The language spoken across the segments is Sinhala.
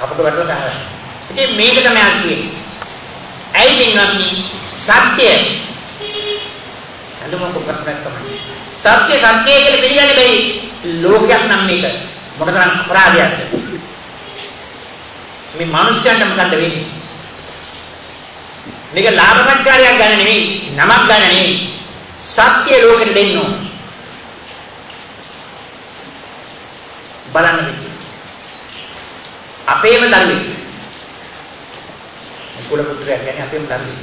අපට වඩලා ගහලා. ඉතින් මේක තමයි අර කියන්නේ. ඇයි පින්වත්නි? සත්‍ය. අඳුම කොපත්තක්ම සත්‍ය සත්‍ය කියලා පිළිගන්නේ බැරි ලෝකයක් නම් මේක. මොකටද අපරාධයක්ද මේ මිනිස්යන්ට මොකද්ද වෙන්නේ? මේක ලාභ සත්කාරයක් ගන්න නෙවෙයි නමක් ගන්න නෙවෙයි සත්‍ය ලෝකෙට දෙන්න ඕන. බලන්න අපේම දරුවෙක්. කුල පුත්‍රයා කියන්නේ අපේම දරුවෙක්.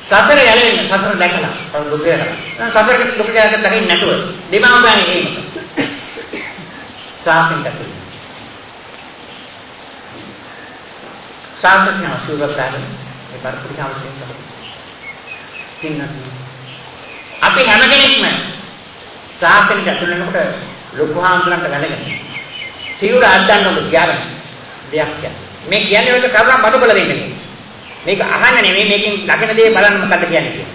සතර යැලෙන්න සතර දැකලා. තව දුක යනවා. සතර දුක යකට දකින්න නැතුව. දෙමාපියන් එහෙම සාපෙන් දකින්න සාසඥ සුරසාර ඒ පරිපූර්ණ අවශ්‍යම තමයි. අපි හැම කෙනෙක්ම සාසනෙට ඇතුළු වෙනකොට ලොකු හාමුදුරන්ට වැළගෙන සිවුර අද්දන්න ඕන ගියාගෙන දෙයක් කියන්නේ මේ කියන්නේ ඔය කරුණා බඩ බල දෙන්නේ මේක අහන්න නෙමෙයි මේකෙන් දකින දේ බලන්න මොකද්ද කියන්නේ කියලා.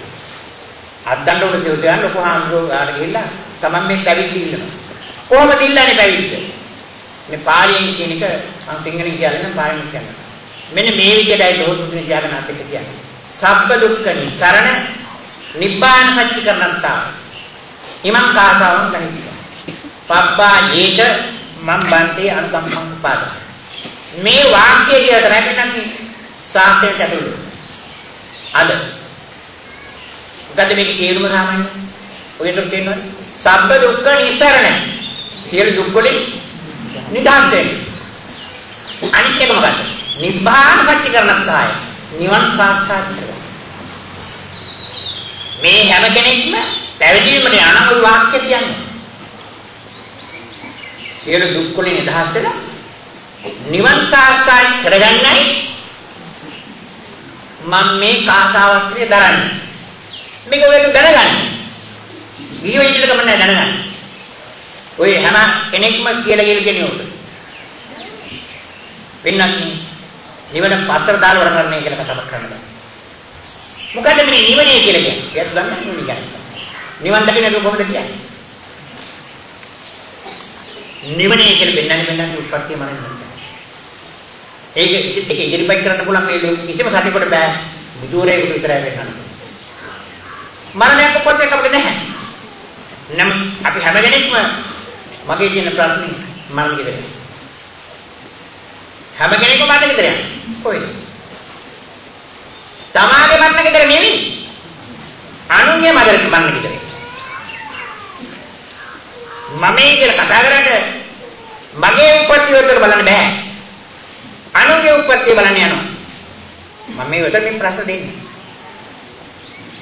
අද්දන්න උඩ දෙවියන් ලොකු හාමුදුරුවෝ ගිහිල්ලා තමන් මේ පැවිදි ඉන්නවා. කොහොමද ඉල්ලන්නේ පැවිද්ද? මේ පාලියෙන් කියන එක මම සිංහලෙන් කියලා නම් පාලියෙන් කියන්නේ. මෙන්න මේ විදිහටයි ලෝතුතුනේ තියාගෙන අපිට කියන්නේ. සබ්බ දුක්ඛ නිසරණ නිබ්බාන සත්‍ය කරණත්තා. ඉමං කාසාවං ගනිතිය. පබ්බා යේක මම් බන්තේ අනුකම්පං පාද. මේ වාක්‍යය කියලා තමයි කියන්නේ සාක්ෂයට ඇතුළු. අද. මොකද මේකේ තේරුම සාමාන්‍ය ඔයකට තේරෙනවද සබ්බ දුක්ඛ නිසරණ සියලු දුක් වලින් නිදහස් වෙන්න. අනිත් එක මොකද්ද? නිබ්බාන සත්‍ය කරණත්තාය නිවන් සාක්ෂාත් කරගන්න. මේ හැම කෙනෙක්ම පැවිදි වීමට යනම වාක්‍ය කියන්නේ. සියලු දුක් වලින් නිදහස් වෙලා නිවන් සාක්ෂාත් කරගන්නයි මම මේ කාසාවස්ත්‍රිය දරන්නේ. මේක ඔයගොල්ලෝ දැනගන්න. ගියෝ ඉන්නට කම නැහැ දැනගන්න. ඔය හැම කෙනෙක්ම කියලා කියලා කියන්නේ උත. වෙන්නත් නිවන පස්සට දාලා වැඩ කරන්නේ කියලා කතා කරනවා. මොකද මේ නිවනේ කියලා කියන්නේ? ඒක දන්නේ නැහැ කියන්නේ. නිවන් දකින්න කොහොමද කියන්නේ? නිවනේ කියලා බෙන්නන්නේ බෙන්නන්නේ උත්පත්තිය මරන්නේ. ඒක ඒක ඉදිරිපත් කරන්න පුළුවන් මේ කිසිම සතෙකුට බෑ. බුදුරේකට විතරයි වෙන්නන්නේ. මරණයක් කොච්චර අපිට නැහැ. නම් අපි හැම කෙනෙක්ම මගේ තියෙන ප්‍රශ්නේ මරණ ගෙදර. හැම කෙනෙක්ම මරණ ගෙදර යනවා. කොහෙද? තමාගේ මරණ ගෙදර නෙවෙයි. අනුන්ගේ මරණ මරණ ගෙදර. මමයි කියලා කතා කරන්නේ මගේ උපත්ති වලට බලන්න බෑ. අනුගේ උප්පත්තිය බලන්න යනවා. මම මේ උතර මේ ප්‍රශ්න දෙන්නේ.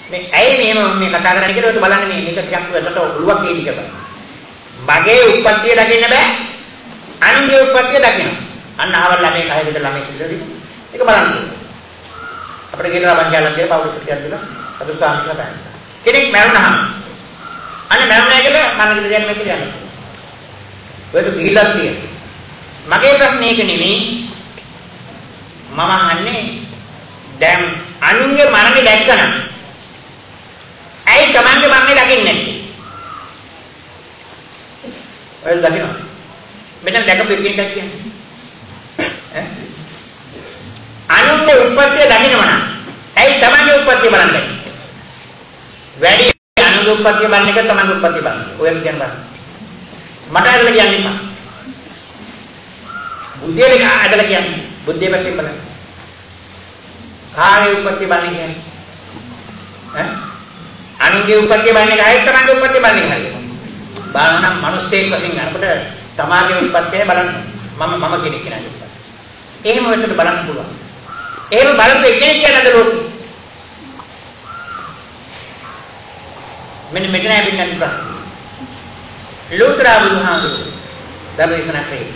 මේ ඇයි මෙහෙම මේ කතා කරන්නේ කියලා ඔත බලන්න මේ මේක ටිකක් වෙකට ඔළුවක් හේදි කියලා. මගේ උප්පත්තිය දකින්න බෑ. අනුගේ උප්පත්තිය දකින්න. අන්න අහවල් ළමයි කය විතර ළමයි කියලා දින. ඒක බලන්න. අපිට කියනවා බංගලන් කියලා පෞරුෂ කියලා දෙනවා. අද සාහිත්‍ය බෑ. කෙනෙක් මැරුණාම අන්න මැරුණා කියලා මම කිව්ද කියන්නේ මේක කියන්නේ. ඔයක ගිහිල්ලා තියෙනවා. මගේ ප්‍රශ්නේ ඒක නෙමෙයි මම අහන්නේ දැන් අනුන්ගේ මරණය දැක්කනම් ඇයි තමන්ගේ මරණය දකින්නේ නැත්තේ? ඔය දකින්න. මෙතන දැකපු එකක් කියන්නේ. ඈ? අනුන්ගේ උත්පත්තිය දකින්නම නම් ඇයි තමන්ගේ උත්පත්තිය බලන්නේ? වැඩි අනුන්ගේ උත්පත්තිය බලන එක තමන්ගේ උත්පත්තිය බලන්න. ඔය කියන බෑ. මට ඇදලා කියන්නේ නැහැ. බුද්ධියට ඇදලා කියන්නේ. බුද්ධිය පැත්තෙන් බලන්න. කාගේ උපත්ති බලන්නේ කියන්නේ? ඈ? අනුන්ගේ උපත්ති බලන්නේ කායික තමන්ගේ උපත්ති බලන්නේ හරියට. බලනම් මිනිස්සෙක් වශයෙන් අරකට තමාගේ උපත්තිය බලන්න. මම මම කෙනෙක් කෙනා එහෙම වෙන්නට බලන්න පුළුවන්. එහෙම බලපු එකෙක් කියනද ලෝකෙ. මෙන්න මෙතන ඇවිල්ලා ප්‍රශ්න. ලෝතරා බුදුහාමුදුරුවෝ ධර්මේශනා කරේ.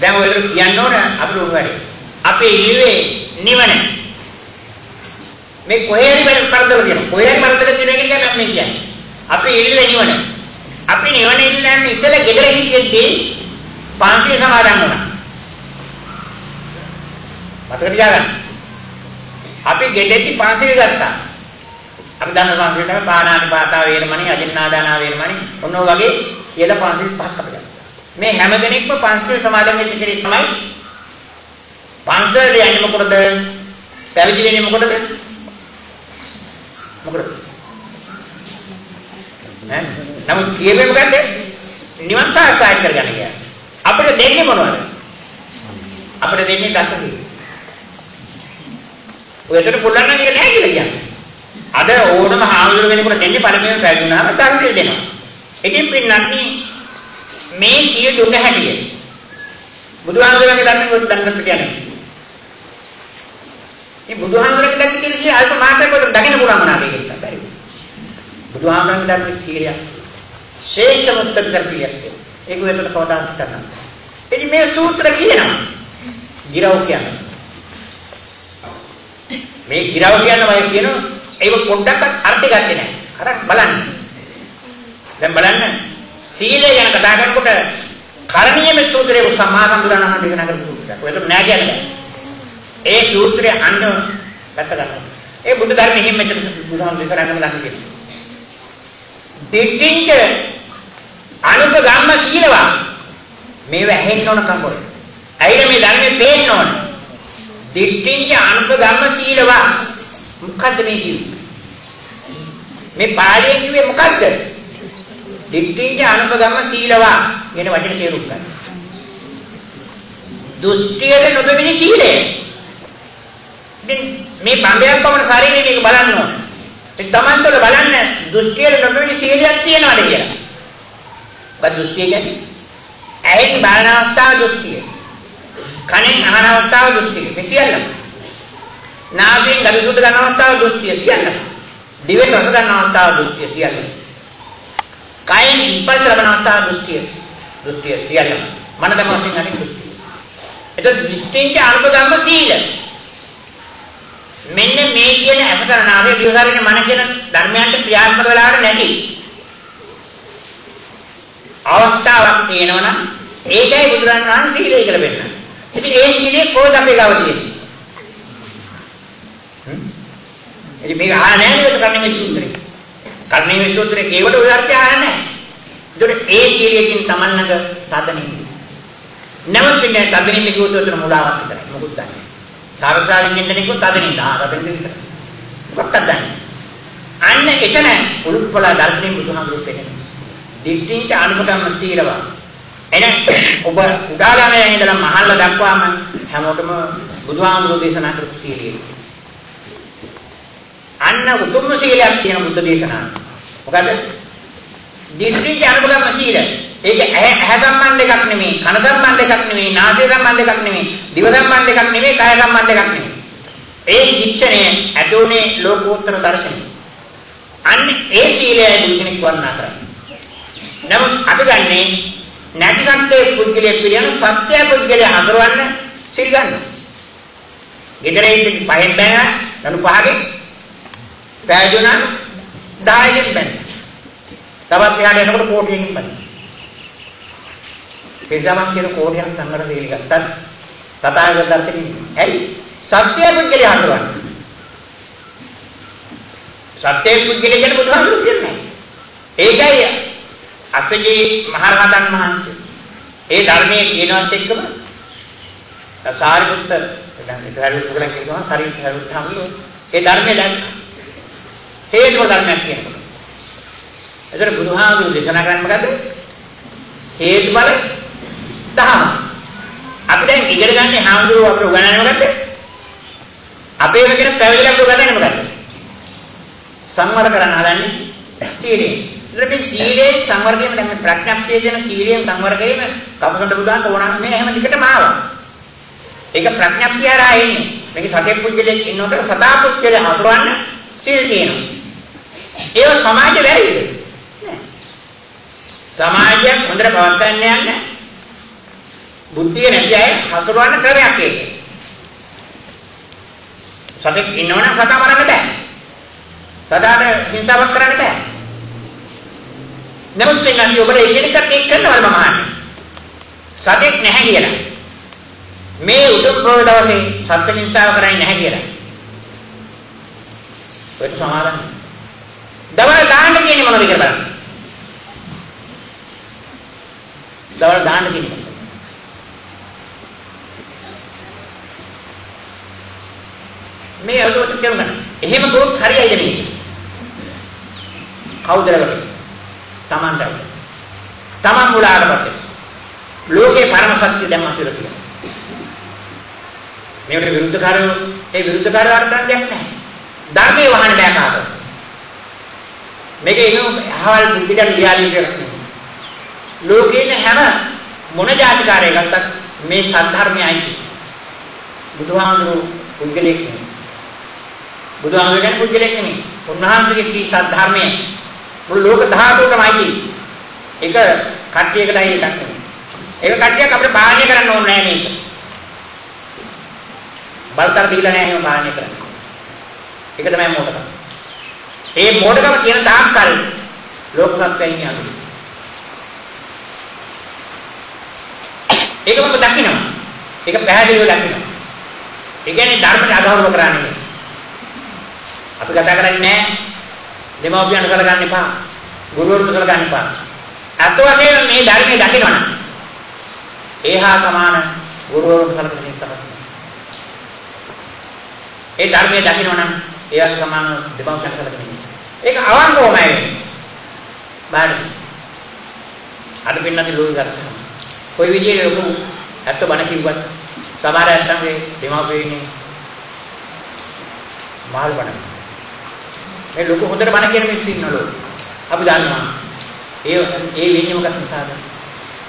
දැන් ඔයගොල්ලෝ කියන්න ඕන අපිට උන් වැඩි. අපේ ඉල්ලුවේ නිවන. මේ කොහේ හරි කරදර තියෙනවා. කොහේ හරි කරදර තියෙනවා කියන්නේ මම කියන්නේ. අපි ඉල්ලුවේ නිවන. අපි නිවන ඉල්ලන්නේ ඉතල ගෙදර හිටියේදී පන්තිය සමාදන් වුණා. මතක තියාගන්න. අපි ගෙදෙtti පන්තිය ගත්තා. අපි දන්න පන්තිය තමයි පාණාති පාතා වේරමණී අජින්නාදානා වේරමණී ඔන්න ඔය වගේ කියලා පන්තිය පහක් අපි ගත්තා. මේ හැම කෙනෙක්ම පංචශීල සමාදන් වෙච්ච කෙනෙක් තමයි පංචශීල යන්නේ මොකටද? පැවිදි වෙන්නේ මොකටද? මොකටද? ඈ නමුත් කියවේ මොකද්ද? නිවන් සාක්ෂාත් කරගන්න කියන්නේ. අපිට දෙන්නේ මොනවද? අපිට දෙන්නේ දසකේ. ඔයකට පුළුවන් නම් ඒක නැහැ කියලා කියන්නේ. අද ඕනම හාමුදුරුවෝ කෙනෙකුට දෙන්නේ පළමුවෙන් පැවිදුණාම ධර්මයෙන් දෙනවා. ඉතින් පින්නත් මේ සිය දුන්න හැටිය. බුදුහාමුදුරන්ගේ ධර්මයෙන් කොට දන්න පිට යන්නේ. මේ බුදුහාමුදුරන්ගේ ධර්ම කියන සිය අල්ප මාත්‍රයකට දකින්න පුළුවන් මොනවාද කියලා බැරි. බුදුහාමුදුරන්ගේ ධර්ම සීලයක්. ශ්‍රේෂ්ඨ මුත්තර කරපියක්. ඒක වෙනකොට කවදාත් කරන්න. ඉතින් මේ සූත්‍ර කියනවා. ගිරව් කියන්නේ. මේ ගිරව් කියනවා කියනවා ඒක පොඩ්ඩක්වත් අර්ථය ගත්තේ නැහැ. අර බලන්න. දැන් බලන්න සීලය ගැන කතා කරනකොට කරණීයම සූත්‍රයේ සම්මා සම්බුදුරණන් දෙක නගර සූත්‍රයක්. ඔයක නෑ කියන්නේ. ඒ සූත්‍රය අන්න ගත්ත ගන්න. ඒ බුදු ධර්මෙ හිම මෙතන බුදුහාම දේශනා කරන ලක්ෂ කියනවා. දිට්ඨිංච අනුපගම්ම සීලවා මේව ඇහෙන්න ඕන කම්බොර. ඇයිද මේ ධර්මයේ පේන්න ඕන. දිට්ඨිංච අනුපගම්ම සීලවා මොකද්ද මේ කිව්වේ? මේ පාළියෙන් කිව්වේ මොකද්ද? දිට්ඨිංච අනුපගම්ම සීලවා කියන වචනේ තේරුම් ගන්න. දුෂ්ටියට නොබෙමිනි සීලය. ඉතින් මේ බඹයක් පමණ ශරීරේ මේක බලන්න ඕන. ඒ තමන්තොල බලන්න දුෂ්ටියට නොබෙමිනි සීලයක් තියනවාද කියලා. බත් දුෂ්ටිය කියන්නේ ඇහෙන් බලන අවස්ථාව දුෂ්ටිය. කනෙන් අහන අවස්ථාව දුෂ්ටිය. මේ සියල්ලම. නාසයෙන් ගඳ සුවඳ ගන්න අවස්ථාව දුෂ්ටිය සියල්ලම. දිවෙන් රස ගන්න අවස්ථාව දුෂ්ටිය සියල්ලම. කයෙන් ඉස්පර්ශ ලබන අවස්ථාව දෘෂ්ටිය. දෘෂ්ටිය සියල්ලම. මන දමසින් අනිත් දෘෂ්ටිය. එතකොට දෘෂ්ටිංච අනුපගම්ම සීල. මෙන්න මේ කියන අසකරණාවේ විවහාරයේ මන කියන ධර්මයන්ට ක්‍රියාත්මක වෙලාවට නැති. අවස්ථාවක් තියෙනවනම් ඒකයි බුදුරණන් වහන්සේ සීලය කියලා පෙන්නන්නේ. ඉතින් ඒ සීලේ කොහොමද අපේ ගාව තියෙන්නේ? හ්ම්? ඉතින් මේක ආ නැහැ නේද කර්ණීමේ සූත්‍රේ. කර්ණීමේ සූත්‍රේ ඒකට ඔය අර්ථය ආ නැහැ. ඒකට ඒ කීරියකින් තමන්නක තදනින්. නැවත් පින්නේ තදනින් කියුවොත් මුලාවක් විතරයි. මොකුත් දන්නේ. සාරසාරින් ඉන්නේ කොහොමද තදනින්? ආ තදනින් විතරයි. මොකක්ද දන්නේ? අන්න එතන උල්පල ධර්මයේ බුදුහාමුදුරු පෙන්නේ. දිට්ඨියට අනුපගම සීලව. එහෙනම් ඔබ උදාළමයේ ඉඳලා මහල්ල දක්වාම හැමෝටම බුදුහාමුදුරු දේශනා කරපු සීලයේ අන්න උතුම් සීලයක් කියන බුද්ධ දේශනාව. මොකද? දිට්ඨිට අනුපගම්ම සීල. ඒක ඇහැ සම්බන්ධ එකක් නෙමෙයි, කන සම්බන්ධ එකක් නෙමෙයි, නාසය සම්බන්ධ එකක් නෙමෙයි, දිව සම්බන්ධ එකක් නෙමෙයි, කය සම්බන්ධ එකක් නෙමෙයි. ඒ ශික්ෂණය ඇතුනේ ලෝකෝත්තර දර්ශනය. අන්න ඒ සීලයයි බුදු කෙනෙක් වර්ණනා කරන්නේ. නමුත් අපි ගන්නේ නැති සත්‍යයේ පුද්ගලයෙක් පිළියන සත්‍ය පුද්ගලයා හඳුරවන්න සිල් ගන්නවා. ගෙදර ඉන්න පහෙන් බෑන දනු පහකින් පෑජුණා 10කින් බෑන. තවත් එහාට එනකොට කෝටියකින් බෑන. එක්සාමක් කියන කෝටියක් සංගර දෙලි ගත්තත් තථාගත දර්ශනේ ඇයි සත්‍ය පුද්ගලයා හඳුරවන්න. සත්‍ය පුද්ගලයා කියන බුදුහාමුදුරුවෝ කියන්නේ. ඒකයි අසජී මහරහතන් වහන්සේ ඒ ධර්මයේ කියනවත් එක්කම සාරිපුත්ත දැන් ඒක හරියට උගලන් කියනවා හරියට හරියට හම්බුනේ ඒ ධර්මයේ දැන් හේතුව ධර්මයක් කියනකොට එතන බුදුහාමුදුරු දේශනා කරන්නේ මොකද හේතුඵල දහම අපි දැන් ඉගෙන ගන්න හාමුදුරුවෝ අපිට උගන්වන්නේ මොකද්ද අපේ වගේ පැවිදිලා අපිට උගන්වන්නේ මොකද්ද සංවර කරන්න හදන්නේ සීලයෙන් ඉතින් මේ සීලයෙන් සංවර කිරීම දැන් මේ ප්‍රඥප්තිය කියන සීලයෙන් සංවර කිරීම කපුසඳ බුදුන් ඕනනම් මේ හැම දිගටම ආවා. ඒක ප්‍රඥප්තිය හරහා එන්නේ. මේක සතේ පුජ්‍යලෙක් ඉන්නකොට සදා පුජ්‍යලෙ හසුරවන්න සීල් තියෙනවා. ඒව සමාජය වැරදිද? සමාජයක් හොඳට පවත්වන්න යන්න බුද්ධිය නැති අය හසුරවන්න ක්‍රමයක් ඒක. සතෙක් ඉන්නවනම් සතා මරන්න බෑ. සතාට හිංසාවක් කරන්න බෑ. නමුත් වෙනදී ඔබලා එකිනෙකට එක් කරනවද මම අහන්නේ. සතෙක් නැහැ කියලා. මේ උතුම් පොය දවසේ සත්ත්ව හිංසාව කරන්නේ නැහැ කියලා. ඔය සමාදන්. දවල් දාන්න කියන්නේ මොනවද කියලා බලන්න. දවල් දාන්න කිව්වා. මේ අවුලට කියනවා. එහෙම ගොත් හරියයිද මේ? කවුද ලබන්නේ? Tamanට. Taman මුලාටපත්. ලෝකේ පරම සත්‍ය දැන් අපිට කියනවා. මේකට විරුද්ධකාරයෝ ඒ විරුද්ධකාරයෝ අර්ථයක් නැහැ. ධර්මයේ වහන්න බෑ කාටවත්. මේක එහෙම අහවල් පිටින් ලියාදී කරන්නේ. ලෝකේ හැම මොන જાතිකාරයෙක් ගත්තත් මේ සද්ධර්මයයි. බුදුහාමුදුරු පුද්ගලෙක් නෙමෙයි. බුදුහාමුදුරු කියන්නේ පුද්ගලෙක් නෙමෙයි. උන්වහන්සේගේ සී සද්ධර්මය මුළු ලෝක ධාතුවටමයි ඒක කට්ටියකටයි එකක් නෙමෙයි. ඒක කට්ටියක් අපිට පාලනය කරන්න ඕනේ නෑ මේක. බලතර දීලා නෑ එහෙම පාලනය කරන්න. ඒක තමයි මොකටද? ඒ මොඩකම කියන තාක්කල් ලෝක සත්‍යයෙන් යන්නේ. ඒක මම දකිනවා. ඒක පැහැදිලිව දකිනවා. ඒ කියන්නේ ධර්මයට අගෞරව කරන්නේ. අපි කතා කරන්නේ නැහැ. දෙමව්පියන් කරගන්න එපා. ගුරුවරුන් කරගන්න එපා. අත වශයෙන් මේ ධර්මයේ දකිනවනම් ඒහා සමාන ගුරුවරුන් කරගෙන ඉස්සරහ. ඒ ධර්මයේ දකිනවනම් ඒවත් සමාන දෙමව්පියන් කරගෙන ඉන්න. ඒක අවංකවමයි වෙන්නේ. බාහිර. අද පින්නදී ලෝක ගත්තා. කොයි විදිහේ ලොකු ඇත්ත බණ කිව්වත් සමහර ඇත්තන්ගේ දෙමාපියෝ ඉන්නේ මහල් බණ. මේ ලොකු හොඳට බණ කියන මිනිස්සු ඉන්නලු. අපි දන්නවා. ඒ ඒ වෙන්නේ මොකක් නිසාද?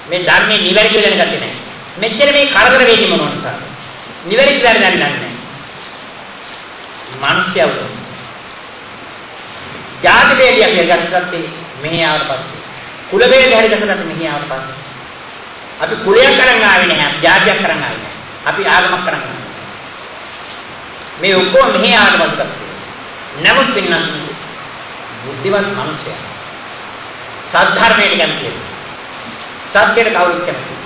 මේ ධර්මයේ නිවැරදිව දැනගත්තේ නැහැ. මෙච්චර මේ කරදර වෙන්නේ මොන නිසාද? නිවැරදි ධර්ම දන්නේ නැහැ. මිනිස්යව. ජාති වේදී අපි ගස්සත්තේ මෙහි ආවට පස්සේ. කුල වේදී හරි ගස්සත්තේ මෙහි ආවට පස්සේ. අපි කුලයක් කරන් ආවේ නැහැ. ජාතියක් කරන් ආවේ නැහැ. අපි ආගමක් කරන් ආවේ. මේ ඔක්කොම මෙහි ආවට පස්සේ. නමුත් පින්නත් බුද්ධිමත් මිනිසයා සද්ධර්මයට කැමතියි. සත්‍යයට කවුරුත් කැමතියි.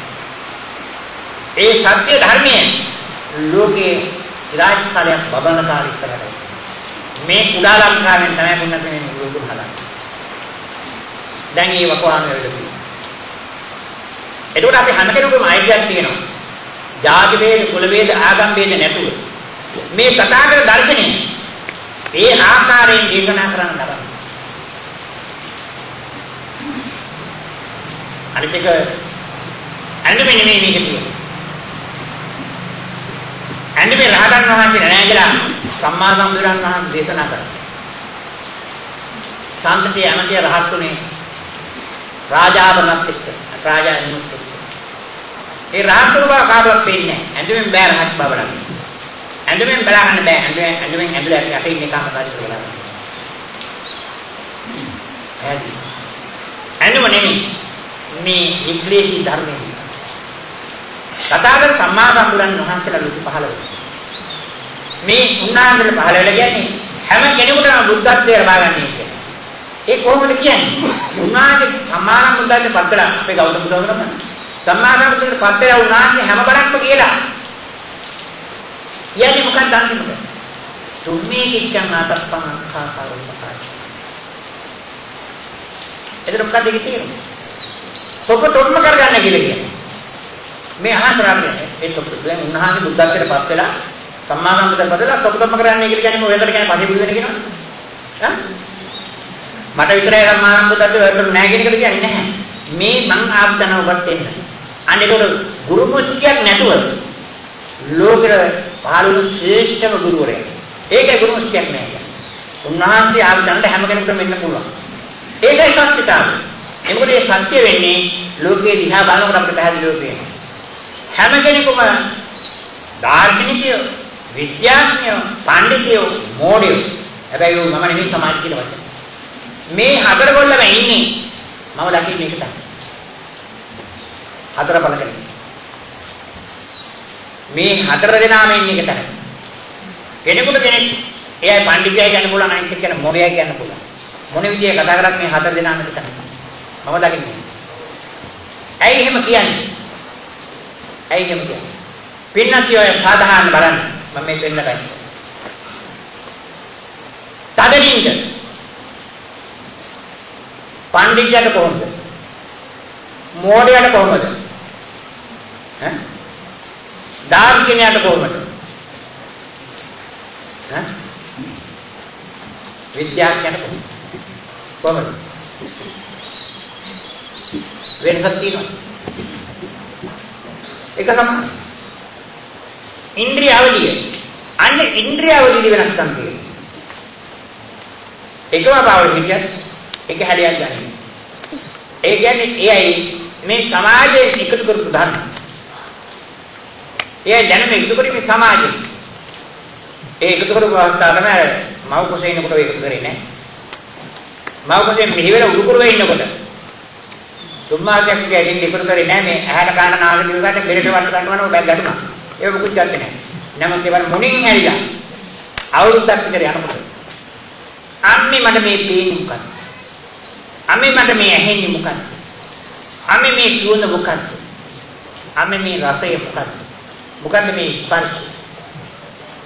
ඒ සත්‍ය ධර්මයේ ලෝකේ ඉරාජ්‍යකාරයක් බබන කාලේ ඉස්සරහට. මේ කුඩා ලංකාවෙන් තමයි පුන්නත් මේ ලෝකෙ හදන්නේ. දැන් ඒ වකවාන වෙලදී. එතකොට අපි හැම කෙනෙකුම අයිතියක් තියෙනවා. ජාති වේද කුල වේද ආගම් වේද නැතුව මේ තථාගත දර්ශනය ඒ ආකාරයෙන් දේශනා කරන්න ලබනවා. අනිත් එක අන්නේ නෙමෙයි මේක තියෙන්නේ. අන්නේ මේ රහතන් වහන්සේ නෑ කියලා සම්මා සම්බුදුරන් වහන්සේ දේශනා කරා. සම්පතිය අනන්‍ය රහත්තුනේ රාජාවරණත් එක්ක රාජා නිමුත් එක්ක. ඒ රහත්තුන බව කාටවත් පේන්නේ නෑ. ඇඳුමින් බෑ රහත් බව ළඟ. ඇඳුමින් බලන්න බෑ. ඇඳුමින් ඇඳුමින් ඇඳුලා යට ඉන්න එකම කාටද කියලා. ඇඳුම නෙමෙයි. මේ ඉංග්‍රීසි ධර්මයේ තථාගත සම්මා සම්බුදුන් වහන්සේලා ලෝක පහළ වෙනවා. මේ උන්වහන්සේලා පහළ වෙලා කියන්නේ හැම කෙනෙකුටම බුද්ධත්වයට ලබාගන්නේ කියන්නේ. ඒ කොහොමද කියන්නේ? උන්වහන්සේ සම්මා සම්බුදුන්ගේ පත්තලා අපේ ගෞතම බුදුහාමරම සම්මා සම්බුදුන්ගේ පත්තලා උන්වහන්සේ හැම බණක්ම කියලා. කියන්නේ මොකක්ද අන්තිමට? තුම්මේ කිච්ඡං ආතප්පං අක්ඛාකාරෝ පකාරය. එතන මොකක්ද ඒකේ තේරුම? තොප තොත්ම කරගන්න කියලා කියන්නේ. මේ අහන්න කරන්නේ ඒ තොප දැන් උන්වහන්සේ බුද්ධත්වයට පත් වෙලා සම්මා සම්බුද්ධ පදලා තොප තොත්ම කරන්නේ කියලා කියන්නේ ඔයකට කියන්නේ පස්සේ බුදු වෙන කියනවා. ඈ? මට විතරයි සම්මා සම්බුද්ධත්වයට ඔයකට නෑ කියන එක කියන්නේ නැහැ. මේ මං ආපදන ඔබත් එන්න. අනේකට ගුරු මුස්තියක් නැතුව ලෝකෙට පහළුණු ශ්‍රේෂ්ඨම ගුරුවරයා. ඒකේ ගුරු මුස්තියක් නෑ කියන්නේ. උන්වහන්සේ ආපදනට හැම කෙනෙකුටම එන්න පුළුවන්. ඒකයි සත්‍යතාවය. එතකොට මේ සත්‍ය වෙන්නේ ලෝකයේ දිහා බලනකොට අපිට පැහැදිලිව පේනවා. හැම කෙනෙකුම දාර්ශනිකයෝ, විද්‍යාඥයෝ, පඬිතුයෝ, මෝඩයෝ. හැබැයි මම නෙමෙයි සමාජ කියන වචන. මේ හතර ගොල්ලම ඉන්නේ මම දකින්නේ ඒක තමයි. හතර බල කෙනෙක්. මේ හතර දෙනාම ඉන්නේ ඒක තමයි. කෙනෙකුට කෙනෙක් එයයි පඬිතුයයි කියන්න පුළුවන් අනිත් එක්කන මොඩයයි කියන්න පුළුවන්. මොන විදිය කතා කරත් මේ හතර දෙනාම තමයි. මම දකින්නේ. ඇයි එහෙම කියන්නේ? ඇයි එහෙම කියන්නේ? පින්නතිය ඔය සාධාරණ බලන්න මම මේ දෙන්න ගන්නේ. තදනින්ද පඬිජ්ජට කොහොමද? මෝඩයට කොහොමද? ඈ? දාර්ශනිකයට කොහොමද? ඈ? විද්‍යාඥයට කොහොමද? කොහොමද? වෙනසක් තියෙනවා. ඒක තමයි. ඉන්ද්‍රිය අවදිය. අන්න ඉන්ද්‍රිය අවදිය වෙනස්කම් තියෙනවා. එකම පාවල හිටියත් එක හැඩයක් ගන්න. ඒ කියන්නේ එයයි මේ සමාජයෙන් එකතු කරපු ධර්ම. එයයි දැනුම එකතු කරේ මේ සමාජයෙන්. ඒ එකතු කරපු අවස්ථාව තමයි මව කුසේ ඉන්නකොට එකතු කරේ නෑ. මව කුසේ මෙහි වෙලා උඩුකුරුවේ ඉන්නකොට තුම්මාගේ ඇකින් එකතු කරේ නෑ මේ ඇහැට කාන නාග දිවකට බෙරට වට ගන්නවා බැග් ගැටුණා. ඒක මුකුත් ගත්තේ නෑ. නමුත් ඒවල මුණින් හැරිලා අවුරුද්දක් විතර යනකොට අම්මේ මට මේ පේන්නේ මොකක්ද? අම්මේ මට මේ ඇහෙන්නේ මොකක්ද? අම්මේ මේ සුවඳ මොකක්ද? අම්මේ මේ රසය මොකක්ද? මොකද්ද මේ ස්පර්ශය?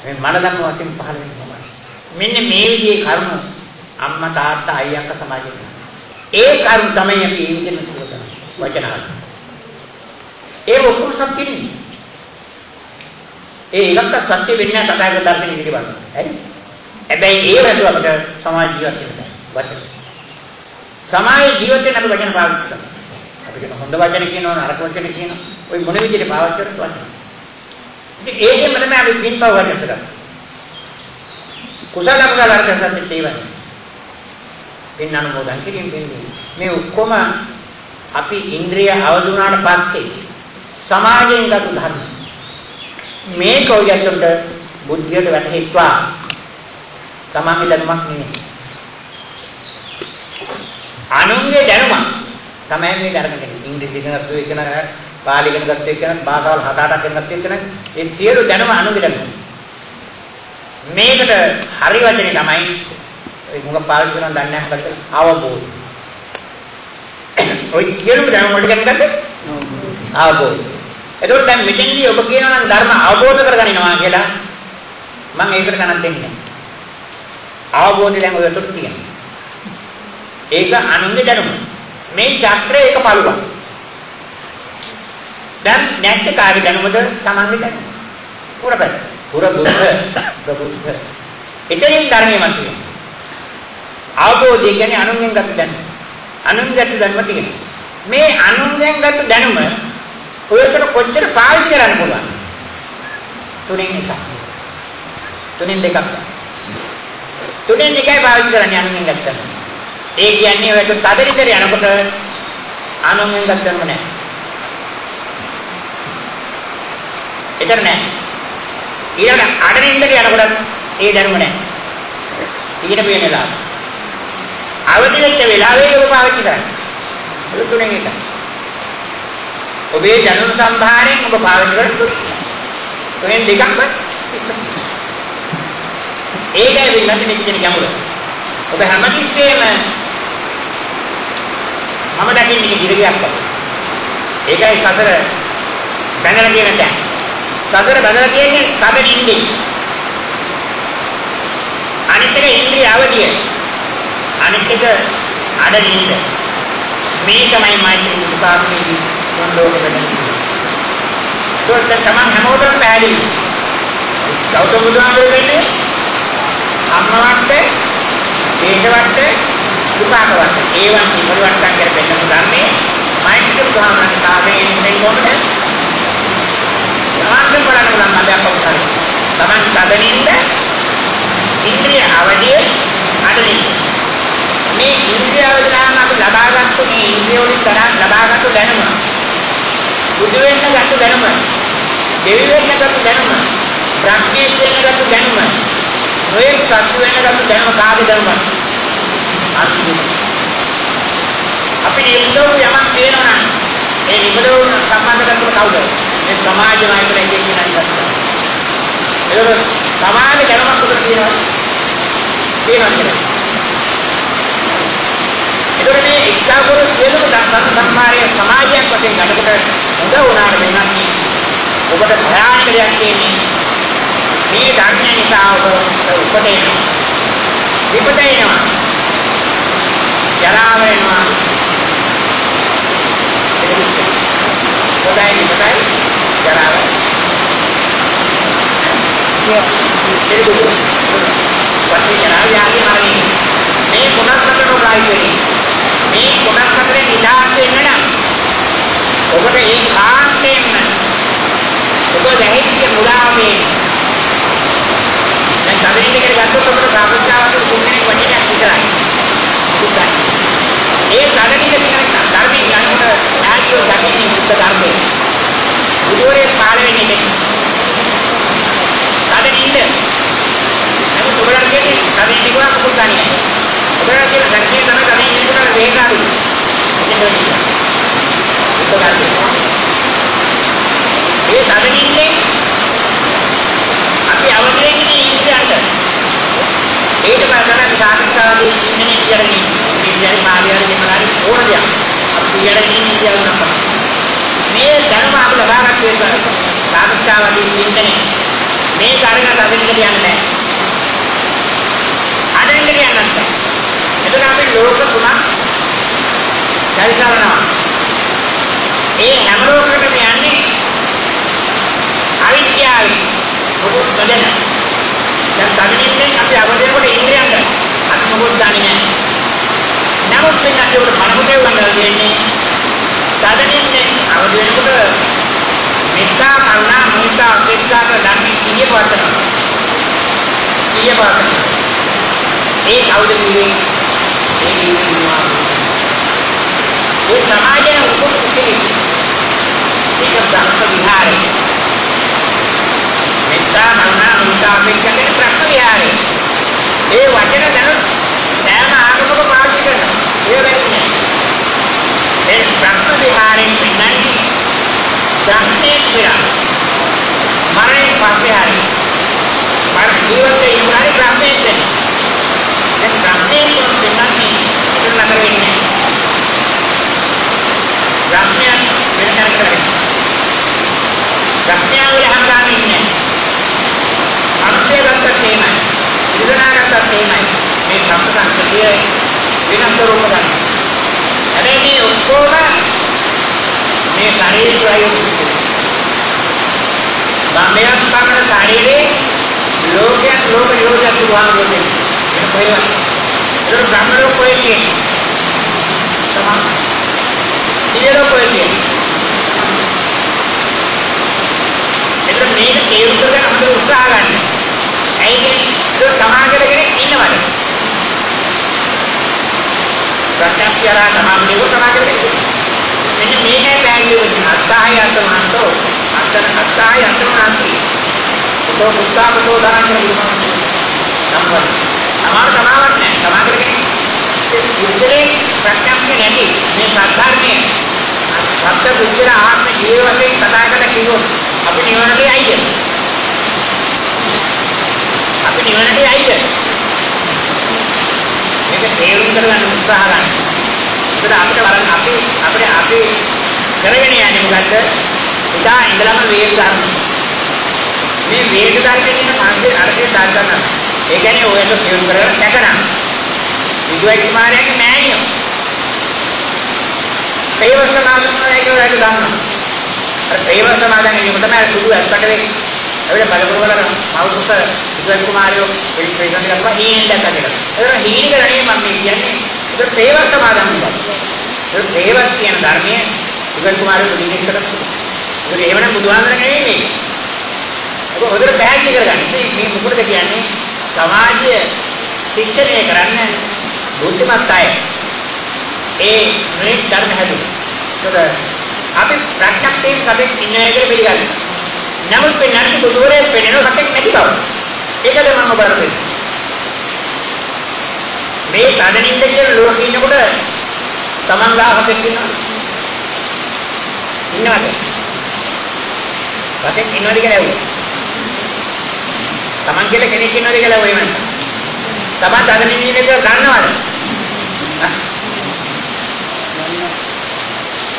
මේ මනදන්න වශයෙන් පහළ වෙන්නේ මොකක්ද? මෙන්න මේ විදිහේ කරුණ අම්මා තාත්තා අයියා අක්කා සමාජයේ ඒ කරුණ තමයි අපි ඒ විදිහට කරන වචන ඒ ඔක්කොම සත්‍යෙන්නේ. ඒ එකක්වත් සත්‍ය වෙන්නේ නැහැ තථාගත දර්ශනය පිළිබඳව. හරි? හැබැයි ඒ වැදගත් අපිට සමාජ ජීවත් වෙන්න වචන. සමාජ ජීවත් වෙන්න අපි වචන පාවිච්චි කරනවා. අපිට හොඳ වචන කියනවා නරක වචන කියනවා. ওই මොන විදිහට පාවිච්චි කරත් වචන. ඉතින් ඒකෙන් තමයි අපි පින්පව වචන කරන්නේ. කුසල කුසල අර්ථ සත්‍ය තේවන්නේ. පින් අනුමෝදන් කිරීම වෙන්නේ. මේ ඔක්කොම අපි ඉන්ද්‍රිය අවදුනාට පස්සේ සමාජයෙන් ගත ධර්ම. මේක ඔයයන්ට බුද්ධියට වැටහෙත්වා තමන්ගේ දැනුමක් නෙමෙයි. අනුන්ගේ දැනුම තමයි මේ දැනගන්නේ. ඉංග්‍රීසි ඉගෙන ගත්ත එකන, පාලි ඉගෙන ගත්ත එකන, භාෂාවල් හත අටක් ඉගෙන ගත්ත එකන, ඒ සියලු දැනුම අනුන්ගේ දැනුම. මේකට හරි වචනේ තමයි ඒ මොකක් පාවිච්චි කරනවද දන්නේ නැහැ මොකද අවබෝධය. ඔය සියලු දැනුම වලට ගන්නද? අවබෝධය. එතකොට දැන් මෙතෙන්දී ඔබ කියනවා නම් ධර්ම අවබෝධ කරගන්නවා කියලා මම ඒකට ගණන් දෙන්නේ නැහැ. අවබෝධය දැන් ඔයකට තියෙනවා. ඒක අනුන්ගේ දැනුම. මේ චක්‍රය එක පළුවක්. දැන් නැත්te කාගේ දැනුමද තමන්ගේ දැනුම. පුරපැත. පුර බුද්ධ ප්‍රබුද්ධ. එතනින් ධර්මයේ මතුවේ. අවබෝධය කියන්නේ අනුන්ගෙන් ගත්ත දැනුම. අනුන්ගෙන් ගත්ත දැනුම තියෙනවා. මේ අනුන්ගෙන් ගත්ත දැනුම ඔයකට කොච්චර පාවිච්චි කරන්න පුළුවන්? තුනෙන් එකක්. තුනෙන් දෙකක්. තුනෙන් එකයි පාවිච්චි කරන්නේ අනුන්ගෙන් ගත්තම. ඒ කියන්නේ ඔය තදරිතර යනකොට අනුන්ගෙන් ගත්තම නෑ. එතන නෑ. ඊළඟ අඩනින්දට යනකොට ඒ දැනුම නෑ. ඊට පේන වෙලාව. අවදි වෙච්ච වෙලාවේ ඔබ පාවිච්චි කරන්නේ. ඒ තුනෙන් එකයි. ඔබේ දැනුම් සම්භාරයෙන් ඔබ පාවිච්චි කරන්නේ තුනෙන් දෙකක්ම ඒකයි වෙන්නේ මෙච්චර ගැඹුර. ඔබ හැමතිස්සෙම මම දකින්නේ ඉදිරියක් වගේ. ඒකයි සතර බැනලා කියන තැන. සතර බැනලා කියන්නේ සතර ඉන්නේ. අනිත් එක ඉන්ද්‍රිය අවදිය. අනිත් එක අඩනින්ද. මේ තමයි මෛත්‍රී උපාසකේදී මොනලෝක බෙදන්නේ. ඒත් තමන් හැමෝටම පැහැදිලි. ගෞතම බුදුහාමුදුරුවෝ කියන්නේ අම්මවට්ට, දේශවට්ට, දුකාකවට්ට. ඒවන් ඉමරුවට්ටම් කර දෙන්න පුදන්නේ මෛත්‍රී බුදුහාමුදුරුවෝ කාගේ ඉන්නේ කොහොමද? සමාන්තර බලන්න පුළුවන් මදයක් අවසන්. තමන් සදනින්ද ඉන්ද්‍රිය අවදියේ අඩනින්ද මේ ඉන්ද්‍රිය අවධානය අපි ලබාගත්තු මේ ඉන්ද්‍රිය වලින් තරම් ලබාගත්තු දැනුම. බුදු වෙන්න ගත්තු දැනුම. දෙවි වෙන්න ගත්තු දැනුම. බ්‍රහ්මීය වෙන්න ගත්තු දැනුම. ඔය සත්තු වෙන්න ගත්තු දැනුම කාගේ දැනුමද අපි නිබඳව යමක් කියනවා නම් ඒ නිබඳව සම්බන්ධ කරගෙන කවුද? මේ සමාජ නායකලා එකේ කියන එක ඒක සමාජ දැනුමක් උදේ තියෙනවා තියෙනවා ඒතකොට මේ එක්තාවර සියලුම සම්මාරයේ සමාජයක් වශයෙන් ගන්නකොට හොඳ වුණාට වෙනත් ඔබට භයානක දෙයක් තියෙන්නේ මේ ධර්මය නිසා ඔබ උපදිනවා විපදිනවා ජරා වෙනවා. පස්සේ ජරාව යාගේ මාර්ගය. මේ උරායි වෙන්නේ. මේ කොටස් හතරේ නිදහස් වෙන්න නම් ඔබට ඒ කාන්තෙන්ම ඔබ දැහිච්ච මුලාවේ දැන් තදින් එකට ගත්තොත් ඔබට සාපේක්ෂව තුන්වෙනි වචනයක් විතරයි. දුකයි. ඒ තදින් එක කියන ධර්මයෙන් ගන්නකොට ආයෝ දකින්නේ බුද්ධ ධර්මයේ. බුදුරේ පාල වෙන්නේ නැහැ. තදින් ඉන්න. නමුත් ඔබට කියන්නේ තදින් එක කුකුල් ගන්නේ නැහැ. ඔබට කියන ධර්මයේ තමයි තදින් ඉන්නකොට වේග අඩු. බුද්ධ ධර්මයේ. ඒ තදින් ඉන්නේ අපි අවදියෙන් ඉන්නේ ඒක බලන්න සාකච්ඡාවේදී ඉන්නේ කියලානේ ඉන්නේ මාළියාගේ දෙමළාරි ඕන දෙයක් අපි කියලානේ ඉන්නේ කියලා මේ ධර්ම අපි ලබාගත් එක සාකච්ඡාවේදී ඉන්නේ මේ කාර්යකට අදින්න කියන්නේ අදින්න කියන්නේ නැහැ එතන අපි ලෝක තුනක් දැල්සරනවා ඒ හැම ලෝකයකටම යන්නේ අවිද්‍යාවයි මොකද නොදැන දැන් තනියෙන් අපි අවදේකට ඉන්ද්‍රියන්ට අපි මොකොත් දන්නේ නැහැ. නමුත් මේ අපේ මනෝකේ වන්දන දෙන්නේ තනියෙන් අවදි වෙනකොට මෙත්තා කරුණා මුදිතා උපේක්ෂාට ධර්ම කීය වර්තන. කීය වර්තන. ඒ කවුද කියන්නේ? ඒ කියනවා. ඒ සමාජයේ උපුත් කෙනෙක්. ඒක ධර්ම විහාරේ මෙත්තා කරුණා මුදිතා අපේක්ෂා කියන ප්‍රශ්න විහාරය. ඒ වචන දැන සෑම ආගමක පාවිච්චි කරනවා. ඒ වෙන්නේ. ඒ ප්‍රශ්න විහාරයෙන් පින්නන්නේ ප්‍රශ්නේ කියලා. මරණය පස්සේ හරි. මර ජීවිතේ ඉවරයි ප්‍රශ්නේ දෙන්නේ. දැන් ප්‍රශ්නේ කියන පින්නන්නේ ඉතින් නතර වෙන්නේ. ප්‍රශ්නයක් වෙන තැනකට වෙන්නේ. ප්‍රශ්නය වල හංගාන්නේ නැහැ. අර්ථය ගත්තත් එහෙමයි. විදනා ගත්තත් එහෙමයි. මේ සම්පත සංකතිය වෙනස් රූප ගන්න. හැබැයි මේ ඔක්කොම මේ ශරීරයයි බම්බයක් පමණ ශරීරේ ලෝකයක් ලෝක යෝජන දුහාංගෝනේ. ඒක කොහෙවත්. ඒක බ්‍රහ්ම ලෝක කොහෙද තියෙන්නේ? තමයි. ඉතින් කොහෙද තියෙන්නේ? එතන මේක තේරුම් ගන්න අපිට උත්සාහ ගන්න. ඇයි කියන්නේ සමාජයට කෙනෙක් ඉන්නවද? ප්‍රත්‍යක්ෂයලා තමයි සමාජයට කෙනෙක්. මෙන්න මේකයි පැහැදිලි වෙන්නේ. අත්හාය අතමහන්තෝ අත්තන අත්හාය අතමහන්ති. તો පුස්තකතෝ දාන කියනවා. නම්බර. සමාන සමාවක් නැහැ. සමාජයට කෙනෙක් ඉන්ද්‍රේ ප්‍රත්‍යක්ෂ නැති මේ සත්‍යර්මයේ සත්‍ය බුද්ධ ආත්ම ජීවිතේ කතා කරලා කිව්වොත් අපි නිවනට යයිද? අපි නිවනට යයිද? මේක තේරුම් කරගන්න උත්සාහ ගන්න. ඒකට අපිට බලන්න අපි අපිට අපි කරගෙන යන්නේ මොකද්ද? උදා ඉඳලම වේග ගන්න. මේ වේග ධර්මයෙන් ඉන්න මාර්ගයේ අර්ථය දාන්න ගන්න. ඒ කියන්නේ ඔයක තේරුම් කරගන්න සැකනම්. විදුයි කුමාරයාගේ මෑණියෝ. ඒවස්තනාදමයි කියලා ඒක දන්නවා. ඒවස්තනාදන් කියන තමයි සුදු ඇත්තට වෙන්නේ. ඒවල බලපුව කරන මවුපුත විදුයි කුමාරයෝ පිළිපෙන්නන කරපුවා හීනෙන් දැක්කද කියලා. ඒක හීනි කරන්නේ මම කියන්නේ. ඒක ඒවස්තනාදන් කියලා. ඒක ඒවස් කියන ධර්මයේ විදුයි කුමාරයෝ පිළිගන්න කරා. ඒක එහෙමනම් බුදුහාමර නෙවෙයි. ඒක හොඳට පැහැදිලි කරගන්න. මේ මොකටද කියන්නේ? සමාජය ශික්ෂණය කරන්න බුද්ධිමත් අය ඒ මේ ධර්ම හැදුවා. ඒකද අපි ප්‍රත්‍යක්ෂයෙන් සබෙක් ඉන්නේ කියලා පිළිගන්නවා. නමුත් මේ නැති බුදුරේ පෙනෙන සතෙක් නැති බව. ඒකද මම බලන්නේ. මේ තදනින්ද කියන ලෝකෙ ඉන්නකොට තමන් ගාහකෙක් ඉන්නවා. ඉන්නවද? සතෙක් ඉන්නවද කියලා ඇහුවා. තමන් කියලා කෙනෙක් ඉන්නවද කියලා ඔය වෙනස. තමන් තදනින්ද ඉන්න එක දන්නවද?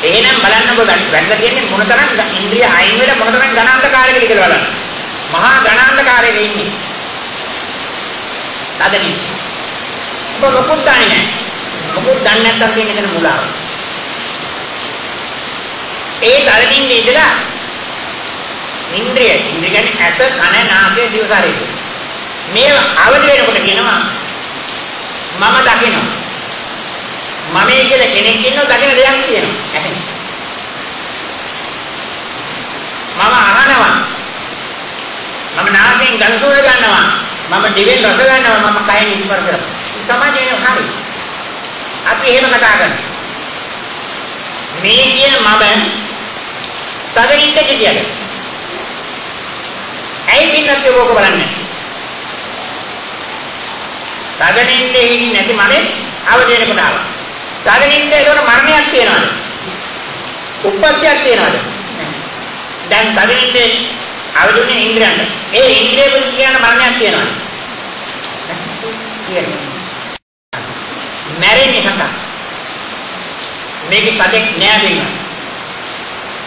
එහෙනම් බලන්න ඔබ වැටලා තියෙන්නේ මොනතරම් ඉන්ද්‍රිය අයින් වෙලා මොනතරම් ඝනාන්තකාරයකද කියලා බලන්න. මහා ඝනාන්තකාරයක ඉන්නේ. තදනි. ඔබ මොකුත් දන්නේ නැහැ. මොකුත් දන්නේ නැත්තම් තියෙන එක මුලාව. ඒ තරමින් ඉඳලා ඉන්ද්‍රිය ඉන්ද්‍රිය කියන්නේ ඇස කන නාසය දිව ශරීරය. මේ අවදි වෙනකොට කියනවා මම දකිනවා. මමයි කියලා කෙනෙක් ඉන්නව දකින දෙයක් තියෙනවා. මම අහනවා. මම නාසයෙන් ගඳ සුවඳ ගන්නවා. මම දිවෙන් රස ගන්නවා. මම කයෙන් ස්පර්ශ කරනවා. සමාජයේ හරි. අපි එහෙම කතා කරනවා. මේ කියන මම තදින්ට කියද? ඇයි පින්නත් ඕක බලන්නේ? තදින්ට ඉන්නේ නැති මම අවදි වෙනකොට ආවා. තදින්ට ඒකට මරණයක් තියනවාද? උප්පත්තියක් තියනවාද? දැන් තදින්ට අවදිුනේ ඉන්ද්‍රයන්ට. ඒ ඉන්ද්‍රිය වල කියන මරණයක් තියනවාද? කියනවා. මැරෙන්නේ හතක්. මේකේ පදෙක් නෑ වෙනවා.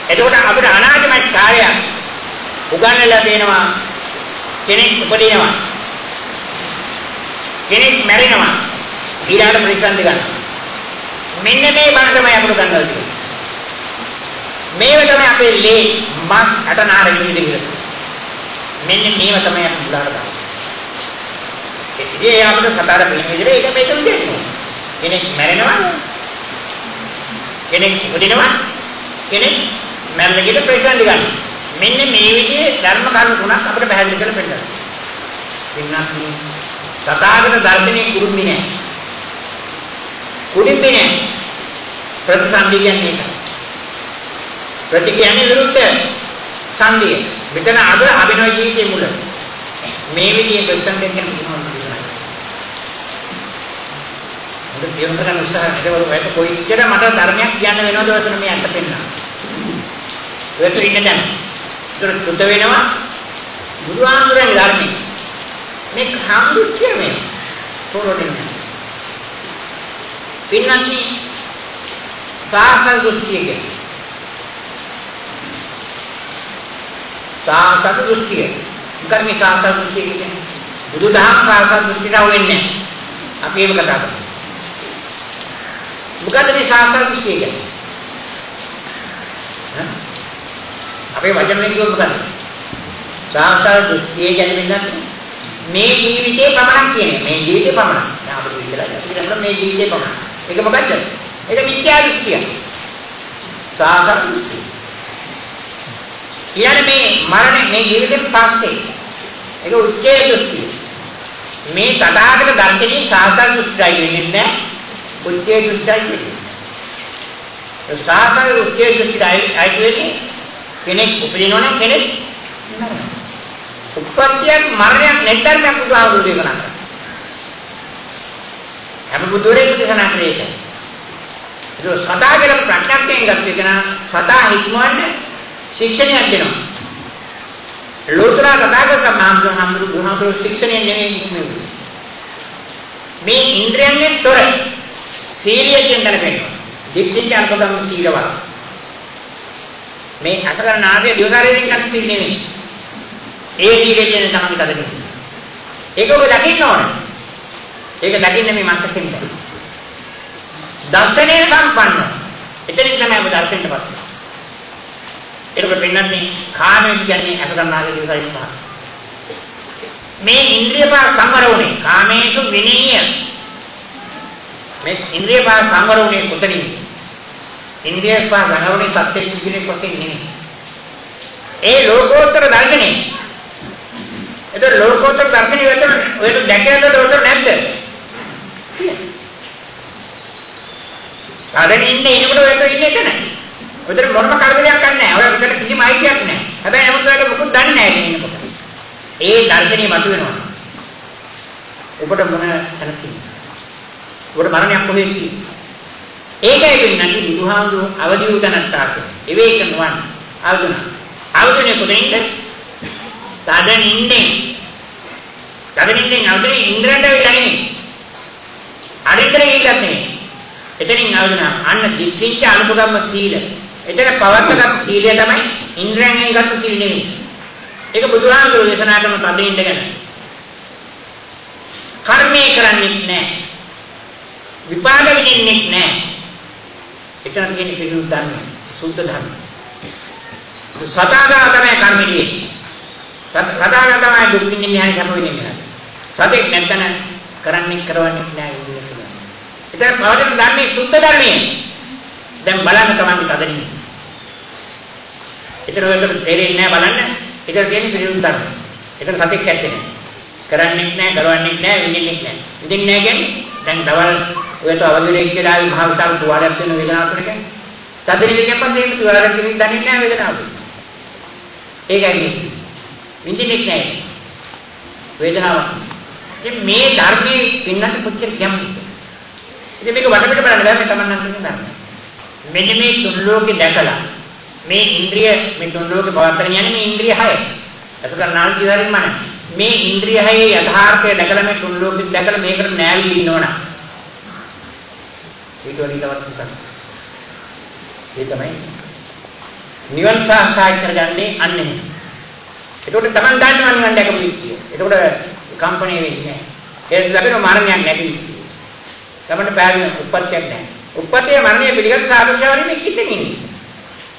එතකොට අපිට අනාගතමත් කාර්යයක් උගන්වලා දෙනවා කෙනෙක් උපදිනවා. කෙනෙක් මැරෙනවා. ඊළඟට ප්‍රතිසන්දි ගන්නවා. මෙන්න මේ බණ තමයි අපිට ගන්නවා කියන්නේ. මේව තමයි අපේ ලේ මස් අටනාර විදිහට මෙන්න මේව තමයි අපි මුලාට දාන්නේ. ඒ අපිට කතාර පිළිම විදිහට ඒක මේක විදිහට. කෙනෙක් මැරෙනවා කෙනෙක් උපදිනවා කෙනෙක් මැරෙන කිට ප්‍රතිසන්දි ගන්නවා. මෙන්න මේ විදිහේ ධර්ම කරුණු තුනක් අපිට පැහැදිලි කරලා පෙන්නනවා. පින්නත් තථාගත දර්ශනේ කුරුම්බි නෑ. කුරුම්බි නෑ. ප්‍රතිසන්දි කියන්නේ ඒක. ප්‍රති කියන්නේ විරුද්ධ සංදිය. මෙතන අද අභිනව ජීවිතයේ මුල. මේ විදිහේ ප්‍රතිසන්දි කියන මොනවද කියනවා. හොඳ කියන්න ගන්න උත්සාහ කරලා ඒක කොයි විදිහට මට ධර්මයක් කියන්න වෙනවද ඔතන මේ අන්ත පෙන්නනවා. ඔයත් ඉන්න දැන්. ඒතර සුද්ධ වෙනවා බුදුහාමුදුරන්ගේ ධර්මයේ. මේ හාමුදුරු කියන්නේ තෝරන්නේ. පින්නන්ති සාසන දෘෂ්ටිය කියන්නේ. සාසන දෘෂ්ටිය. මොකද මේ සාසන දෘෂ්ටිය කියන්නේ? බුදුදහම සාසන දෘෂ්ටියට වෙන්නේ අපි ඒක කතා කරමු. මොකද මේ සාසන දෘෂ්ටිය කියන්නේ? අපේ වචන වලින් කිව්වොත් මොකද? සාස්ත්‍ර දෘෂ්ටිය කියන්නේ මේ ජීවිතේ පමණක් කියන්නේ. මේ ජීවිතේ පමණක්. දැන් අපිට විතරයි. අපි කියනවා මේ ජීවිතේ පමණක්. ඒක මොකද්ද? ඒක මිත්‍යා දෘෂ්ටිය. සාස්ත්‍ර දෘෂ්ටිය. කියන්නේ මේ මරණය මේ ජීවිතෙන් පස්සේ ඒක උච්චේ දෘෂ්ටිය. මේ තථාගත දර්ශනයේ සාස්ත්‍ර දෘෂ්ටියයි වෙන්නේ නැහැ. උච්චේ දෘෂ්ටියයි වෙන්නේ. සාස්ත්‍ර උච්චේ දෘෂ්ටියයි අයිති වෙන්නේ කෙනෙක් උපදිනවනම් කෙනෙක් මරනවා. උප්පත්තියක් මරණයක් නෙතරමක් බුදුහාමුදුරු දේශනා කරා. හැම බුදුරෙක් දේශනා කරේ ඒක. ඒක සදා කියලා ප්‍රඥාක්යෙන් ගත්ත එක නා සදා හික්මවන්න ශික්ෂණයක් දෙනවා. ලෝතර කතාගත මාම්දුහාමුදුරු ගුණාතුරු ශික්ෂණය නෙවෙයි ඉක්මෙන්නේ. මේ ඉන්ද්‍රයන්ගෙන් තොර සීලිය කියන තැන පෙන්නනවා. දික්කින් අනුපදම් සීලවල. මේ අසකර නාට්‍ය දිවසාරයෙන් ගන්න සීල් නෙමෙයි. ඒ සීලේ කියන තමයි කඩන්නේ. ඒක ඔබ දකින්න ඕන. ඒක දකින්න මේ මන්ත්‍රයෙන් බෑ. දර්ශනයේ සම්පන්න. එතනින් තමයි ඔබ දර්ශනයට පස්සේ. ඒක පෙන්නන්නේ කාමයේ කියන්නේ අසකර නාට්‍ය දිවසාරයෙන් පහ. මේ ඉන්ද්‍රිය පහ සංවර වුණේ කාමේසු විනීය. මේ ඉන්ද්‍රිය පහ සංවර වුණේ කොතනින්ද? ඉන්ද්‍රිය පහ ගණවනේ සත්‍ය කිසිනෙක් වශයෙන් නෙමෙයි. ඒ ලෝකෝත්තර දර්ශනේ. ඒක ලෝකෝත්තර දර්ශනේ වෙතන ඔයට දැකයද උතර නැද්ද? කාදෙන් ඉන්නේ ඉනකොට ඔයක ඉන්නේ එතන. ඔතන මොනම කරදරයක් නැහැ. ඔය විතර කිසිම අයිතියක් නැහැ. හැබැයි නමුත් ඔයාලට මොකුත් දන්නේ නැහැ කියන ඉන්නකොට. ඒ දර්ශනේ මතුවෙනවා. ඔබට මොන තැනකින්? ඔබට මරණයක් කොහෙද තියෙන්නේ? ඒකයි වෙන්නේ බුදුහාමුදුරු අවදි වූ තැනත්තාට. විවේක නොවන අවදුන. අවදුනේ කොහෙන්ද? තදන් ඉන්නේ. තදන් ඉන්නේ අවදුනේ ඉන්ද්‍රයට වෙලා නෙමෙයි. අරින්දර ගිහිල්ලත් නෙමෙයි. එතනින් අවදුන අන්න දික්කිච්ච අනුපගම්ම සීල. එතන පවත්තගත් සීලය තමයි ඉන්ද්‍රයන්ගෙන් ගත්ත සීල නෙමෙයි. ඒක බුදුහාමුදුරු දේශනා කරන තදින් ඉඳගෙන. කර්මේ කරන්නේ නැහැ. විපාක විඳින්නේ නැහැ. එතන තියෙන පිළිතුරු ධර්ම සුද්ධ ධර්ම. සතාගා තමයි කර්මෙදී. සතාගා තමයි දුක් විඳින්නේ නැහැ කැප වෙන්නේ. සතෙක් නැත්තන කරන්නේ කරවන්නේ නැහැ විදිහට. ඒතර පවතින ධර්මයේ සුද්ධ ධර්මයේ. දැන් බලන්න තමයි තදන්නේ. ඒතර ඔයකට තේරෙන්නේ නැහැ බලන්න. ඒතර කියන්නේ පිළිතුරු ධර්ම. ඒතර සතෙක් ඇත්තේ නැහැ. කරන්නේ නැහැ, කරවන්නේ නැහැ, විඳින්නේ නැහැ. විඳින්නේ නැහැ කියන්නේ දැන් දවල් ඔයත අවදිරේ කියලා ආවි මහ විශාල තුවාලයක් වෙන වේදනාවක් කරගෙන. තදන්නේ කියපන් මේ තුවාලයක් කිසිම දන්නේ නැහැ වේදනාව. ඒකයි විඳින්නේ නැහැ. වේදනාවක්. ඉතින් මේ ධර්මයේ පින්නට කොච්චර ගැඹුරුද? ඉතින් මේක වටපිට බලන්න බෑ මේ තමන් නම් කියන ධර්මය. මෙන්න මේ තුන් ලෝකේ දැකලා මේ ඉන්ද්‍රිය මේ තුන් ලෝකේ පවත්තන යන්නේ මේ ඉන්ද්‍රිය හය. ඒක නාල් කිදාරින් මනස. මේ ඉන්ද්‍රිය හයේ යථාර්ථය දැකලා මේ තුන් ලෝකෙ දැකලා මේකට නෑවිලි ඉන්නවනම් ඊට වඩා ඉලවත් මොකක්ද? ඒ තමයි නිවන් සාක්ෂාත් කරගන්නේ අන්න එහෙම. ඒකට තමන් දන්නවා නිවන් දැකපු විදිය. ඒකට කම්පණය වෙන්නේ නැහැ. ඒක ලැබෙන මරණයක් නැති විදිය. තමන්ට පෑවෙන උප්පත්තියක් නැහැ. උප්පත්තිය මරණය පිළිගත් සාකච්ඡාවලින් මේ කිතෙන් ඉන්නේ.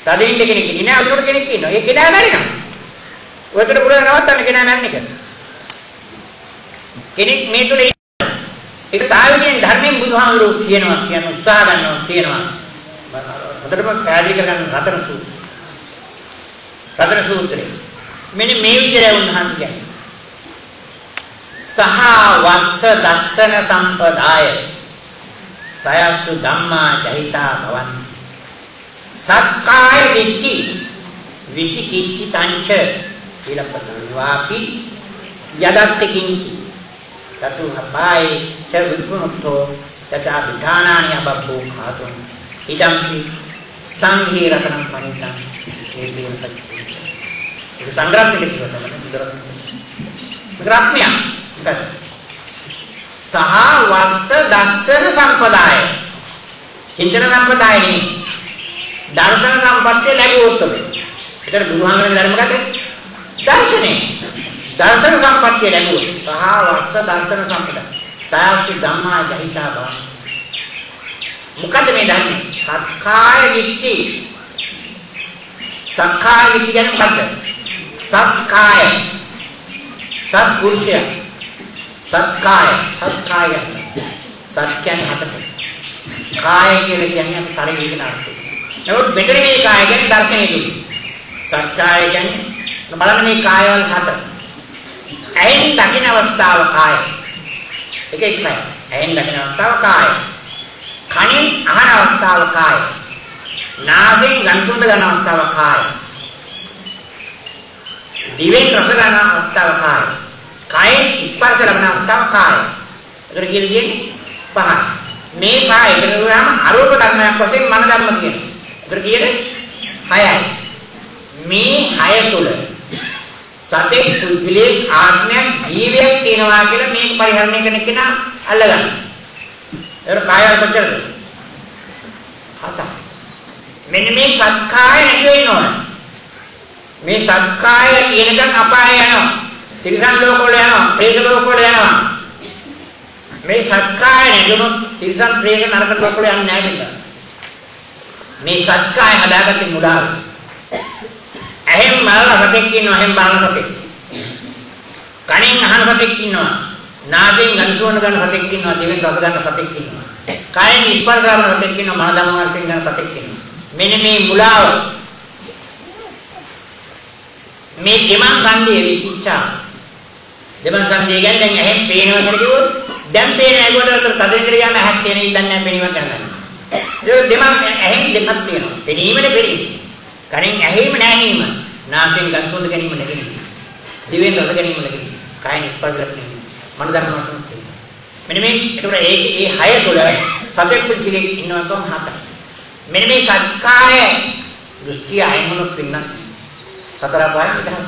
තදින් කෙනෙක් ඉන්නේ නැහැ අලුත් කෙනෙක් ඉන්නවා. ඒ කෙනා මැරෙනවා. ඔයකට පුළුවන් නවත්තන්න කෙනා මැරෙන එක. කෙනෙක් මේ තුල ඒක තාවියෙන් ධර්මයෙන් බුදුහාමුදුරුවෝ කියනවා කියන උත්සාහ ගන්නවා කියනවා. හොඳටම පැහැදිලි කරගන්න රතන සූත්‍රය. රතන සූත්‍රය. මෙන්න මේ විදිහට උන්වහන්සේ කියන්නේ. සහ වස්ස දස්සන සම්පදාය සයසු ධම්මා ජහිතා භවන්ති සක්කාය දිට්ඨි විචිකිච්ඡි තංච ඊළපතනවාපි යදත්ති කිංචි තතු අපාය ච විපුනොත්තෝ තථා විධානානි අබබ්බෝ khāතුං ඉදම්පි සංඝී රතනං මනිතං මේ කියන පච්චේ ඒක සංග්‍රහණය කියනවා තමයි බුදුරජාණන් ග්‍රහණය මොකද සහ වස්ස දස්සන සම්පදාය. චින්තන සම්පදාය නෙමෙයි. දර්ශන සම්පත්තිය ලැබුවොත් තමයි. ඒතර බුදුහාමරගේ ධර්ම මොකද දර්ශනේ දර්ශන සම්පත්තිය ලැබුවොත් සහ වස්ස දර්ශන සම්පදාය තාවසි ධම්මා ජහිතා බව. මොකද මේ ධර්මයේ? සක්කාය දිට්ඨි. සක්කාය දිට්ඨි කියන්නේ මොකද්ද? සක්කාය සත්පුරුෂය. සත්කාය. සත්කාය. සත්‍යයන් හතට. කාය කියලා කියන්නේ අපි ශරීරය කියන අර්ථය. නමුත් මෙතන මේ කාය කියන්නේ දර්ශනයේදී. සත්කාය කියන්නේ බලන්න මේ කායවල හත. ඇහෙන් දකින අවස්ථාව කාය. එක එකයි. ඇහෙන් දකින අවස්ථාව කාය. කනින් අහන අවස්ථාව කාය. නාසයෙන් ගන්සුඳ ගන්න අවස්ථාව කාය. දිවෙන් රස ගන්න අවස්ථාව කාය. කයෙන් ස්පර්ශ ලබන අවස්ථාව කාය. ඒකට කියන්නේ පහයි. මේ පහ එකතු වුණාම අරූප ධර්මයක් වශයෙන් මන ධර්ම කියනවා. ඒකට කියන්නේ හයයි. මේ හය තුල සතෙක් පුද්ගලයෙක් ආත්මයක් ජීවයක් තියෙනවා කියලා මේක පරිහරණය කරන කෙනා අල්ලගන්න. ඒක කායවත් කරද? හත. මෙන්න මේ සත්කාය නැති වෙන්න ඕන. මේ සත්කාය කියනකන් අපාය යනවා. තිරිසන් ලෝක වල යනවා, പ്രേත ලෝක වල යනවා. මේ සත්කාය නැතුනොත් තිරිසන් പ്രേත නරක ලෝක වල යන්නේ නැහැ මේ සත්කාය හදාගත්තේ මුලාවේ. ඇහෙන් බලන සතෙක් ඉන්නවා, ඇහෙන් බලන සතෙක්. කනෙන් අහන සතෙක් ඉන්නවා. නාසයෙන් ගන්සෝන ගන්න සතෙක් ඉන්නවා, දිවෙන් රස ගන්න සතෙක් ඉන්නවා. කයෙන් ස්පර්ශ කරන සතෙක් ඉන්නවා, මන ධම්ම වර්ෂයෙන් ගන්න සතෙක් ඉන්නවා. මෙන්න මේ මුලාව මේ දෙමන් සංදේ විචිච්ඡා දෙමන් සංදේ කියන්නේ දැන් ඇහෙන් පේනවා කියලා කිව්වොත් දැන් පේන ඇගොඩට තදින් කියලා යන ඇහක් තියෙන ඉඳන් නැහැ පේනීම කරන්න. ඒක දෙමන් ඇහෙන් දෙකක් තියෙනවා. පෙනීමනේ පෙනීම. කනෙන් ඇහිම නැහිම. නාසයෙන් ගඳ සුවඳ ගැනීම නැගෙනීම. දිවෙන් රස ගැනීම නැගෙනීම. කයෙන් ස්පර්ශ ගැනීම. මන ධර්මවත් මෙන්න මේ ඒතකොට ඒ ඒ හය තුළ සතෙක් පුද්ගලෙක් ඉන්නවා කොහොම හතයි. මෙන්න මේ සත්කාය දෘෂ්ටි අයමුණුත් වෙන සතර පාය නිදහස්.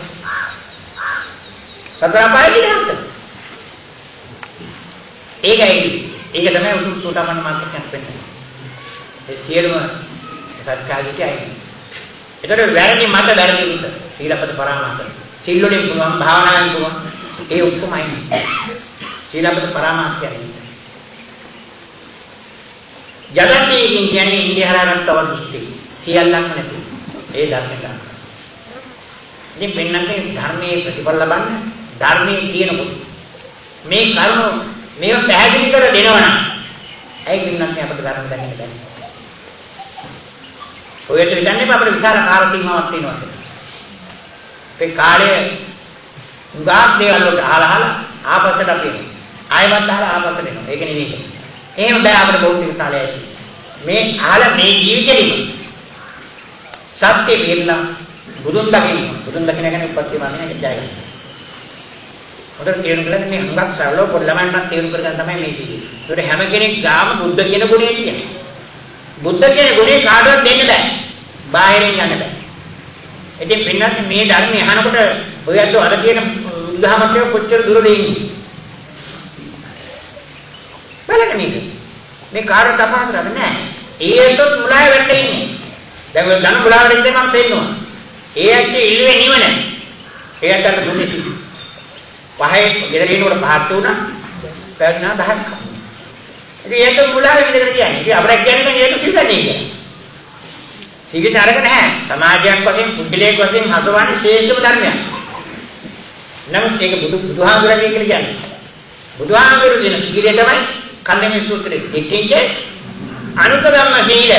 සතර පාය නිදහස්. ඒකයි ඒක තමයි උතුම් සෝතාපන්න මාර්ගයක් වෙන්නේ. ඒ සියලුම සත්කාරිතයි. ඒතර වැරදි මත වැරදි උත සීලපද පරාමාස. සිල් වලින් පුළුවන් භාවනාවෙන් පුළුවන් ඒ ඔක්කොමයි. සීලපද පරාමාස කියන්නේ. යදතිකින් කියන්නේ ඉන්දිය හරගත්තව දෘෂ්ටි. සියල්ලක්ම නැති. ඒ දර්ශන ගන්න. ඉතින් පින්නන්නේ ධර්මයේ ප්‍රතිඵල ලබන්න ධර්මයේ තියෙනකොට මේ කරුණු මේව පැහැදිලි කර දෙනවනම් ඇයි පින්නන්නේ අපිට ධර්ම දැනෙන්න බැහැ. ඔයත් හිතන්නේ අපිට විශාල කාල සීමාවක් තියෙනවා කියලා. ඒ කාලේ උගාක් දේවල් වලට අහලා අහලා ආපස්සට අපි ආයවත් අහලා ආපස්සට එනවා. ඒක නෙවෙයි. එහෙම බෑ අපිට බෞද්ධ කාලයයි. මේ අහලා මේ ජීවිතේම සත්‍ය පිළිලා බුදුන් දකින්න. බුදුන් දකින්න කියන්නේ උපත්ති මාන්නේ ජය ගන්න. උඩට තේරුම් ගන්න මේ හුඟක් සරලව පොඩි ළමයින්ට තේරුම් කරගන්න තමයි මේ කියන්නේ. ඒකට හැම කෙනෙක් ගාම බුද්ධ කියන ගුණය කියන්නේ. බුද්ධ කියන ගුණේ කාටවත් දෙන්න බෑ. බාහිරින් යන්න බෑ. ඉතින් පින්නත් මේ ධර්මය අහනකොට ඔයයන්ට අර කියන උදාහරණයක් කොච්චර දුරද ඉන්නේ. බලන්න මේක. මේ කාර්ය තපාන්තරද නෑ. ඒකට මුලාය වෙන්න ඉන්නේ. දැන් ඔය ධන මුලාවට ඉඳන් මම පෙන්නවා. ඒ ඇත්තේ ඉල්ලුවේ නිවන. ඒ ඇත්තට දුන්නේ සිද්ධ. පහේ ගෙදරිනකොට පහත් වුණා. පැවුණා 10ක්. ඉතින් ඒක මුලාවේ ඉඳගෙන කියන්නේ. ඉතින් අපිට කියන්නේ ඒක සිද්ධන්නේ කියලා. සිගිට අරගෙන නැහැ. සමාජයක් වශයෙන් පුද්ගලයෙක් වශයෙන් හසුරවන්නේ ශ්‍රේෂ්ඨම ධර්මයක්. නමුත් ඒක බුදු බුදුහාමුදුරගේ කියලා කියන්නේ. බුදුහාමුදුරු දෙන සීලය තමයි කන්දමේ සූත්‍රයේ දෙකෙන්ද අනුකදම්ම සීල.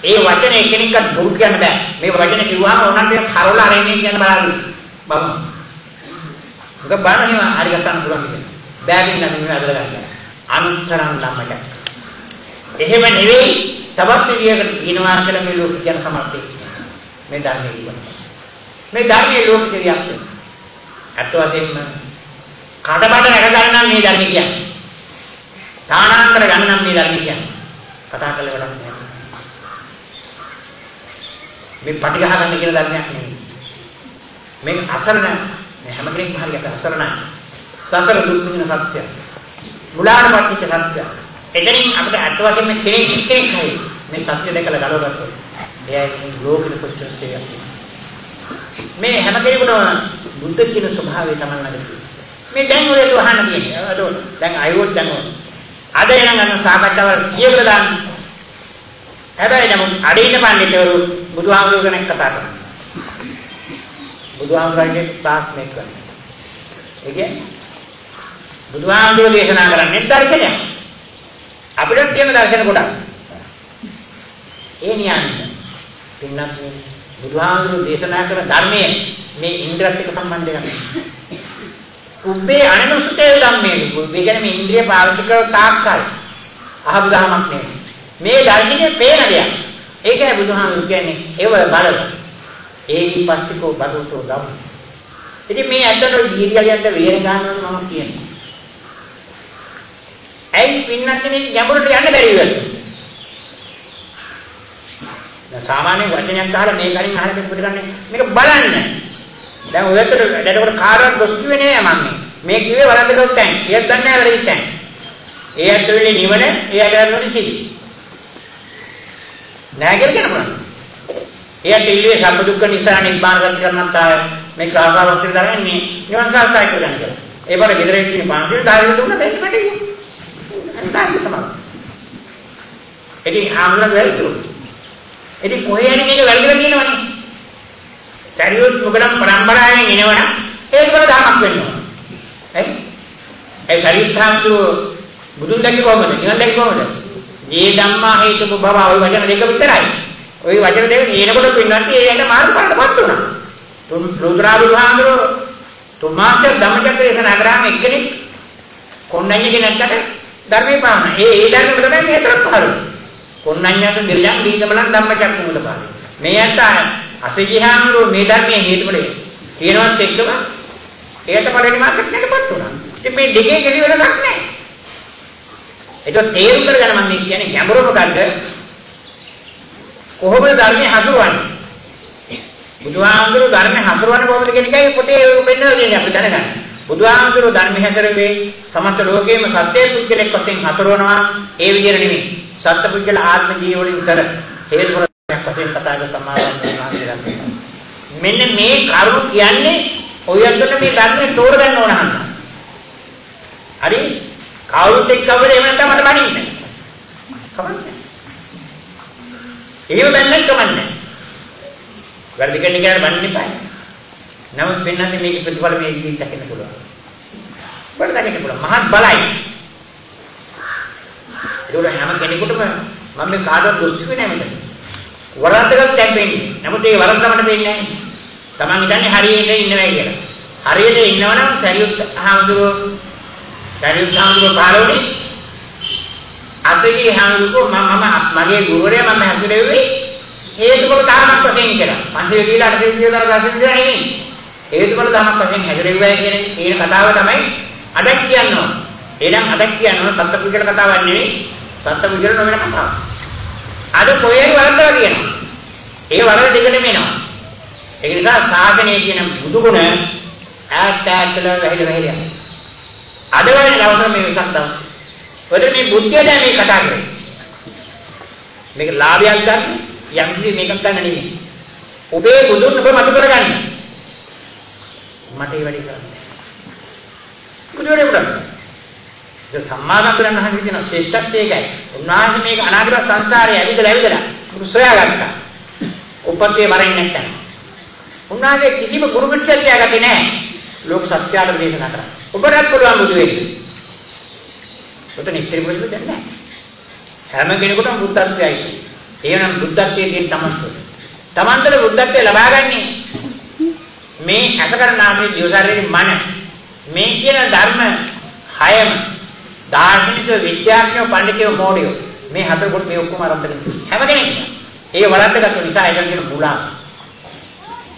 ඒ වචනේ එකිනෙකට දුරු කියන්න බෑ. මේ වචනේ කිව්වම ඕනන්ට කරවලා අරින්නේ කියන බලන්න. බබ. මොකද බලන්නේ හරි ගන්න පුළුවන් කියන්නේ. බෑගින් නම් මේ අදලා ගන්න. අනුතරම් ළමකට. එහෙම නෙවෙයි තවත් විදියකට කියනවා කියලා මේ ලෝක කියන සමර්ථය. මේ ධර්මයේ කියනවා. මේ ධර්මයේ ලෝක දෙවියක්. අත් වශයෙන්ම කඩබඩ නැග ගන්න මේ ධර්ම කියන්නේ. තානාන්තර ගන්න නම් මේ ධර්ම කියන්නේ. කතා කළ වැඩක් නෑ. මේ පටිඝ ගන්න කියන ධර්මයක් නෙවෙයි. මේක අසරණ මේ හැම කෙනෙක්ම හරියට අසරණයි. සසර දුක් විඳින සත්‍යය. මුලාරපත් සත්‍යය. එතනින් අපිට අත් වශයෙන්ම කෙනෙක් කෙනෙක් හරි මේ සත්‍ය දැකලා ගලවගත්තොත් එයයි මේ ලෝකෙට කොච්චර ස්ථිරයක් මේ හැම කෙනෙකුටම බුද්ධ කියන ස්වභාවය තමයි ළඟ මේ දැන් ඔය අහන්න තියෙන්නේ. අද දැන් අයෝත් දැන් අද එනම් අන්න සාකච්ඡාවල් කියවලා දාන්න. හැබැයි නමුත් අඩේන පඬිතුරු බුදුහාමුදුරුවෝ කෙනෙක් කතා කරනවා. බුදුහාමුදුරන්ගේ තාක් මේක කරනවා. ඒ කියන්නේ බුදුහාමුදුරුවෝ දේශනා කරන්නේ දර්ශනයක් අපිට තියෙන දර්ශන කොටක්. ඒ නියන්නේ. පින්නත් බුදුහාමුදුරු දේශනා කරන ධර්මයේ මේ ඉන්ද්‍රයත් එක්ක සම්බන්ධ එකක්. උබ්බේ අනනුසුතේ ධම්මේ. උබ්බේ කියන්නේ මේ ඉන්ද්‍රිය පාවිච්චි කරන තාක්කල් අහබු දහමක් නෙවෙයි. මේ ධර්මයේ පේන දෙයක්. ඒකයි බුදුහාමුදුරු කියන්නේ ඒව බලව. ඒ පස්සිකෝ බදුතෝ ධම්ම. ඉතින් මේ ඇත්තට දීර්ඝලියන්ට වේර ගන්නවා මම කියන්නේ. ඇයි පින්නත් කෙනෙක් ගැඹුරට යන්න බැරි වෙන්නේ? දැන් සාමාන්‍ය වචනයක් අහලා මේ කලින් අහලා කෙනෙකුට ගන්න මේක බලන්න. දැන් ඔයකට දැනකොට කාටවත් දොස් කිව්වේ නෑ මම මේ. මේ කිව්වේ වලඳ ගොත්තෙන්. ඒත් දන්නේ නෑ වැරදිත් නැහැ. ඒ ඇත්ත වෙන්නේ නිවන, ඒ ඇත්ත ගන්නෝනේ සිහි. නෑ කියලා කියන මොනවද? ඒ ඇත්ත ඉල්ලුවේ සම්බ දුක්ඛ නිසා නිබ්බාන සත්‍ය කරනන්තාය මේ කාකාවස්ත්‍රි දරන්නේ නිවන් සාසය කරගන්න. ඒ බල ගෙදරින් තියෙන පාන්සිල් ධාරිය දුන්න මේක මට කාර්ය තමයි. ඉතින් ආම්ලන වැරදුරු. ඉතින් කොහේ හරි මේක වැරදිලා තියෙනවනේ. චරියොත් මොකනම් පරම්පරාවෙන් එනවනම් ඒක වල දහමක් වෙනවා. ඇයි? ඒ චරියත් හාමුදුරු බුදුන් දැක්කේ කොහමද? නිවන් දැක්කේ කොහමද? මේ ධම්මා හේතුක භව ওই වචන දෙක විතරයි. ওই වචන දෙක එනකොට පින්නන්ති ඒ යන මාර්ගඵලටපත් වුණා. රුද්‍රා බුදුහාමුදුරු තුමාච්ච ධම්මචක්‍ර දේශනා කරාම එක්කෙනෙක් කොණ්ණඤ්ඤ කෙනෙක්ට ධර්මේ පාන. ඒ ඒ ධර්මෙම තමයි මේ හතරක් පහළ. කොණ්ණඤ්ඤත දෙල්ලන් දීගමලන් ධම්මචක්කමුද පාන. මේ අත අසජිහාමුරු මේ ධර්මයේ හේතුඵලය. කියනවත් එක්කම ඒකට පරිණාමයක් නැකපත් වුණා. ඉතින් මේ දෙකේ කිසි වෙනසක් නැහැ. ඒක තේරුම් කරගන්න මම කියන්නේ ගැඹුරු මොකද්ද? කොහොමද ධර්මයේ හසුරවන්නේ? බුදුහාමුදුරු ධර්මයේ හසුරවන්නේ කොහොමද කියන එකයි පොතේ පෙන්වලා දෙන්නේ අපි දැනගන්න. බුදුහාමුදුරුවෝ ධර්ම හැතරේ සමස්ත ලෝකයේම සත්‍ය පුද්ගලෙක් වශයෙන් හතරවනවා ඒ විදිහට නෙමෙයි. සත්‍ය පුද්ගල ආත්ම ජීවවලින් විතර හේතුඵලයක් වශයෙන් කතාක සමාදන් මෙන්න මේ කරුණු කියන්නේ ඔයයන්ට මේ ධර්මයේ තෝර ගන්න ඕන හන්ද? හරි? කවුරුත් එක්ක අවුල එහෙම නැත්නම් මට බණින්න කමන්නේ. එහෙම බැන්නත් කමන්නේ. වැරදි කෙනෙක් ගැන බණින්න එපා. නමුත් වෙනන්නේ මේකේ ප්‍රතිඵල මේ ජීවිත දකින්න පුළුවන්. බඩ දකින්න පුළුවන්. මහත් බලයි. ඒක හැම කෙනෙකුටම මම මේ කාටවත් දොස් කිව්වේ නැහැ මෙතන. වරද්දගත් දැන් වෙන්නේ. නමුත් ඒ වරද්ද තමයි වෙන්නේ නැහැ. Taman හිතන්නේ හරියට ඉන්නවා කියලා. හරියට ඉන්නවනම් සරියුත් හාමුදුරුවෝ සරියුත් හාමුදුරුවෝ පාරෝනේ අසගී හාමුදුරුවෝ මම මගේ ගුරුවරයා මම හැසිරෙව්වේ හේතුඵල ධර්මයක් වශයෙන් කියලා. පන්සිල් දීලා අට සිල් දීලා දස සිල් දීලා නෙමෙයි. හේතුඵල ධර්මයක් වශයෙන් හැසිරෙව්වා කියන කියන කතාව තමයි අඩක් කියනවා. එහෙනම් අඩක් කියනවා සත්පුරුෂ කතාවක් නෙවෙයි. සත්පුරුෂ නොවන කතාවක්. අද කොහෙන් වරද්දලා කියනවා. ඒ වරද දෙකටම එනවා. ඒක නිසා සාසනයේ කියන බුදු ගුණ ඈත් ඈත්ල වැහිලා වැහිලා. අද වගේ දවසක් මේ එකක් තමයි. ඔතන මේ බුද්ධියට මේ කතා කරන්නේ. මේක ලාභයක් ගන්න යම් කිසි මේකක් ගන්න නෙමෙයි. ඔබේ බුදුන් ඔබ මතු කරගන්න. මට ඒ වැඩේ කරන්න. බුදුරේ උඩ. ඒ සම්මාසම්බුරන් වහන්සේ කියන ශ්‍රේෂ්ඨත්වය ඒකයි. උන්වහන්සේ මේක අනාගත සංසාරේ ඇවිදලා ඇවිදලා සොයාගත්තා. උපත්යේ වරින් නැත්තම්. උන්වහන්සේ කිසිම ගුරු පිටකයක් තියාගත්තේ නැහැ. ලෝක සත්‍යයට දේශනා කරා. ඔබටත් පුළුවන් බුදු වෙන්න. ඔතන ඉතිරි මොකද දැන් නැහැ. හැම කෙනෙකුටම බුද්ධත්වයයි. එහෙනම් බුද්ධත්වයේ තියෙන තමන්ට. තමන්තර බුද්ධත්වය ලබාගන්නේ මේ අසකරනාමේ දිවසාරයේ මන මේ කියන ධර්ම හයම දාර්ශනික විද්‍යාඥයෝ පඬිතුයෝ මෝඩයෝ මේ හතර කොට මේ ඔක්කොම අරන් හැම කෙනෙක්ම ඒ වරද්දගත්තු නිසා ඒකට කියන මුලාව.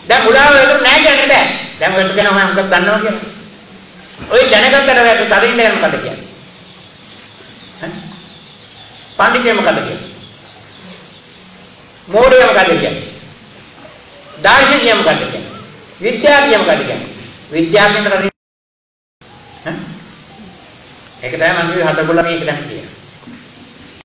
දැන් මුලාව ඒක නෑ කියන්නේ බෑ. දැන් ඔයත් කියනවා මම මොකක්ද දන්නවා කියලා. ඔය දැනගත්තට වැට තදින්න යන මොකද කියන්නේ? ඈ? පඬිතුය මොකද කියන්නේ? මෝඩය මොකද කියන්නේ? දාර්ශනිකය මොකද කියන්නේ? විද්‍යාඥය මොකද කියන්නේ? විද්‍යාඥයන්ට ඈ? ඒක තමයි මම කිව්වේ හතර ගොල්ල මේක දැන් කියන්නේ.